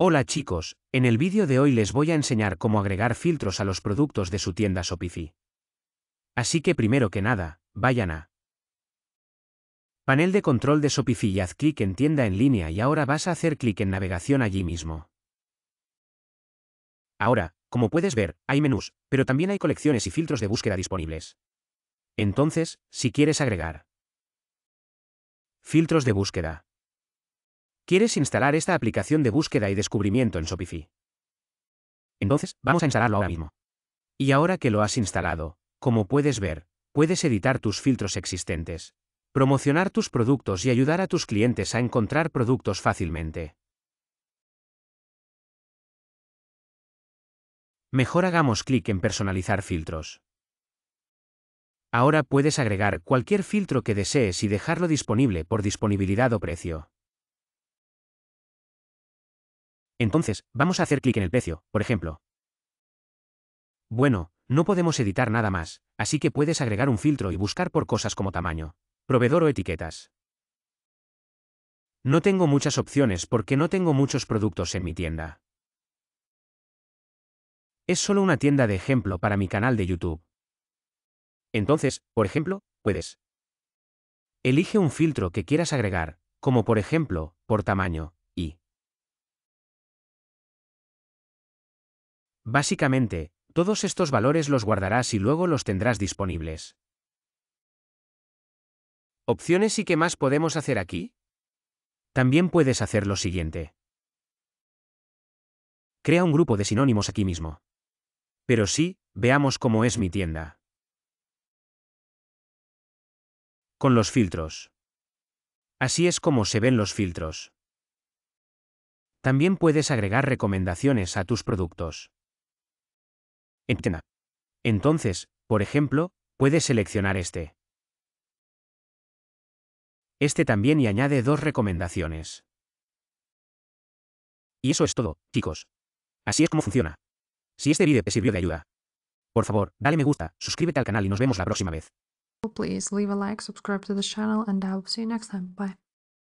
Hola chicos, en el vídeo de hoy les voy a enseñar cómo agregar filtros a los productos de su tienda Shopify. Así que primero que nada, vayan a Panel de control de Shopify y haz clic en tienda en línea y ahora vas a hacer clic en navegación allí mismo. Ahora, como puedes ver, hay menús, pero también hay colecciones y filtros de búsqueda disponibles. Entonces, si quieres agregar filtros de búsqueda, ¿Quieres instalar esta aplicación de búsqueda y descubrimiento en Shopify? Entonces, vamos a instalarlo ahora mismo. Y ahora que lo has instalado, como puedes ver, puedes editar tus filtros existentes, promocionar tus productos y ayudar a tus clientes a encontrar productos fácilmente. Mejor hagamos clic en personalizar filtros. Ahora puedes agregar cualquier filtro que desees y dejarlo disponible por disponibilidad o precio. Entonces, vamos a hacer clic en el precio, por ejemplo. Bueno, no podemos editar nada más, así que puedes agregar un filtro y buscar por cosas como tamaño, proveedor o etiquetas. No tengo muchas opciones porque no tengo muchos productos en mi tienda. Es solo una tienda de ejemplo para mi canal de YouTube. Entonces, por ejemplo, puedes. Elige un filtro que quieras agregar, como por ejemplo, por tamaño, Básicamente, todos estos valores los guardarás y luego los tendrás disponibles. ¿Opciones y qué más podemos hacer aquí? También puedes hacer lo siguiente. Crea un grupo de sinónimos aquí mismo. Pero sí, veamos cómo es mi tienda. Con los filtros. Así es como se ven los filtros. También puedes agregar recomendaciones a tus productos. Entienda. Entonces, por ejemplo, puedes seleccionar este. Este también y añade dos recomendaciones. Y eso es todo, chicos. Así es como funciona. Si este vídeo te sirvió de ayuda, por favor, dale me gusta, suscríbete al canal y nos vemos la próxima vez. Please leave a like, subscribe to the channel, and I see you next time. Bye.